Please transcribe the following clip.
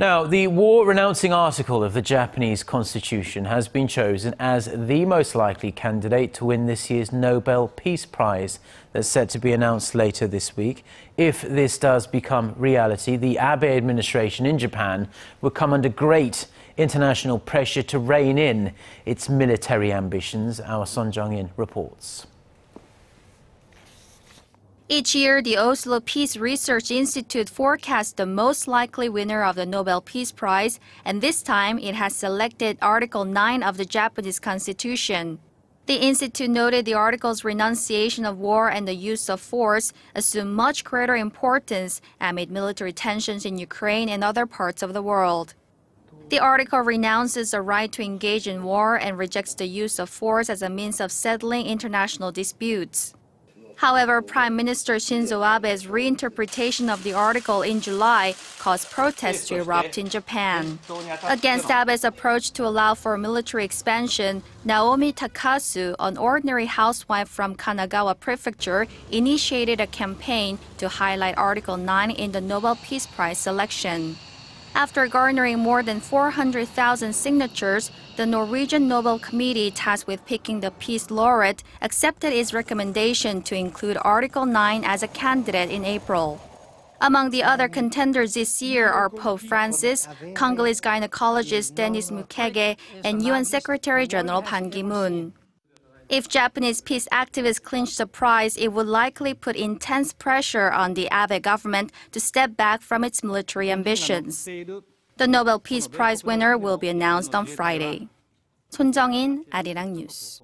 Now, the war renouncing article of the Japanese constitution has been chosen as the most likely candidate to win this year's Nobel Peace Prize that's set to be announced later this week. If this does become reality, the Abe administration in Japan would come under great international pressure to rein in its military ambitions. Our Sohn Jung-in reports. Each year, the Oslo Peace Research Institute forecasts the most likely winner of the Nobel Peace Prize, and this time it has selected Article 9 of the Japanese Constitution. The institute noted the article's renunciation of war and the use of force assume much greater importance amid military tensions in Ukraine and other parts of the world. The article renounces the right to engage in war and rejects the use of force as a means of settling international disputes. However, Prime Minister Shinzo Abe's reinterpretation of the article in July caused protests to erupt in Japan. Against Abe's approach to allow for military expansion, Naomi Takasu, an ordinary housewife from Kanagawa Prefecture, initiated a campaign to highlight Article 9 in the Nobel Peace Prize selection. After garnering more than 400,000 signatures, the Norwegian Nobel Committee tasked with picking the Peace Laureate accepted its recommendation to include Article 9 as a candidate in April. Among the other contenders this year are Pope Francis, Congolese gynecologist Denis Mukwege, and UN Secretary General Ban Ki-moon. If Japanese peace activists clinch the prize, it would likely put intense pressure on the Abe government to step back from its military ambitions. The Nobel Peace Prize winner will be announced on Friday. Sohn Jung-in, Arirang News.